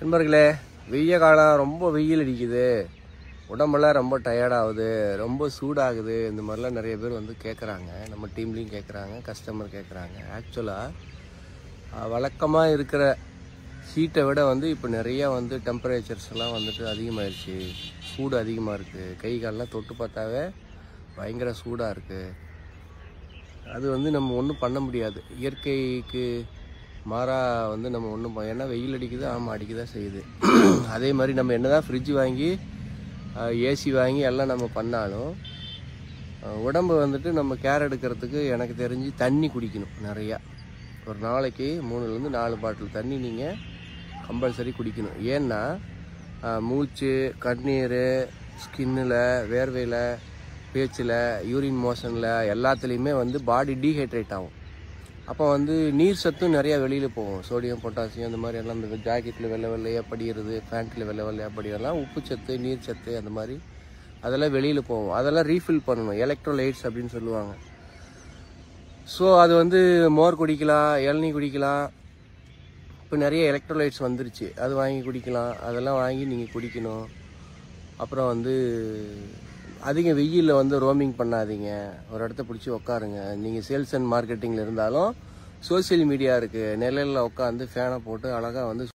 நண்பர்களே வெய்ய காலம் ரொம்ப வெயில் அடிக்குது. உடம்பெல்லாம் ரொம்ப டயர்டாகுது ரொம்ப சூடாகுது. இந்த மாதிரிலாம் நிறைய பேர் வந்து கேட்குறாங்க நம்ம டீம்லேயும் கேட்குறாங்க கஸ்டமர் கேட்குறாங்க ஆக்சுவலாக வழக்கமாக இருக்கிற ஹீட்டை விட வந்து இப்போ நிறையா வந்து டெம்பரேச்சர்ஸ்லாம் வந்துட்டு அதிகமாகிடுச்சு சூடு அதிகமாக இருக்குது கை கால்லாம் தொட்டு பார்த்தாவே பயங்கர சூடாக இருக்குது அது வந்து நம்ம ஒன்றும் பண்ண முடியாது. இயற்கைக்கு மாறாக வந்து நம்ம ஒன்றும் ஏன்னா வெயில் அடிக்குது ஆமாம் அடிக்க தான் செய்யுது. அதே மாதிரி நம்ம என்ன தான் ஃப்ரிட்ஜ் வாங்கி ஏசி வாங்கி எல்லாம் நம்ம பண்ணாலும் உடம்பு வந்துட்டு நம்ம கேர் எடுக்கிறதுக்கு எனக்கு தெரிஞ்சு தண்ணி குடிக்கணும் நிறையா. ஒரு நாளைக்கு மூணுலேருந்து நாலு பாட்டில் தண்ணி நீங்கள் கம்பல்சரி குடிக்கணும். ஏன்னா மூச்சு கண்ணீர் ஸ்கின்னில் வேர்வையில் பேச்சில் யூரின் மோஷனில் எல்லாத்துலேயுமே வந்து பாடி டீஹைட்ரேட் ஆகும். அப்போ வந்து நீர் சத்தும் நிறையா வெளியில் போகும். சோடியம் பொட்டாசியம் அந்த மாதிரி எல்லாம் இந்த ஜாக்கெட்டில் வெள்ளை வெள்ளையாக படிகிறது பேண்ட்டில் வெள்ளை வெள்ளையாக படியெல்லாம் உப்பு சத்து நீர் சத்து அந்த மாதிரி அதெல்லாம் வெளியில் போகும். அதெல்லாம் ரீஃபில் பண்ணணும். எலக்ட்ரோலைட்ஸ் அப்படின்னு சொல்லுவாங்க. ஸோ அது வந்து மோர் குடிக்கலாம் இளநீ குடிக்கலாம். இப்போ நிறைய எலக்ட்ரோலைட்ஸ் வந்துருச்சு. அது வாங்கி குடிக்கலாம். அதெல்லாம் வாங்கி நீங்கள் குடிக்கணும். அப்புறம் வந்து அதிக வெயிலில் வந்து ரோமிங் பண்ணாதீங்க. ஒரு இடத்த பிடிச்சி உட்காருங்க நீங்கள் சேல்ஸ் அண்ட் மார்க்கெட்டிங்கில் இருந்தாலும் சோஷியல் மீடியா இருக்குது நிலையில் உட்காந்து ஃபேனை போட்டு அழகாக வந்து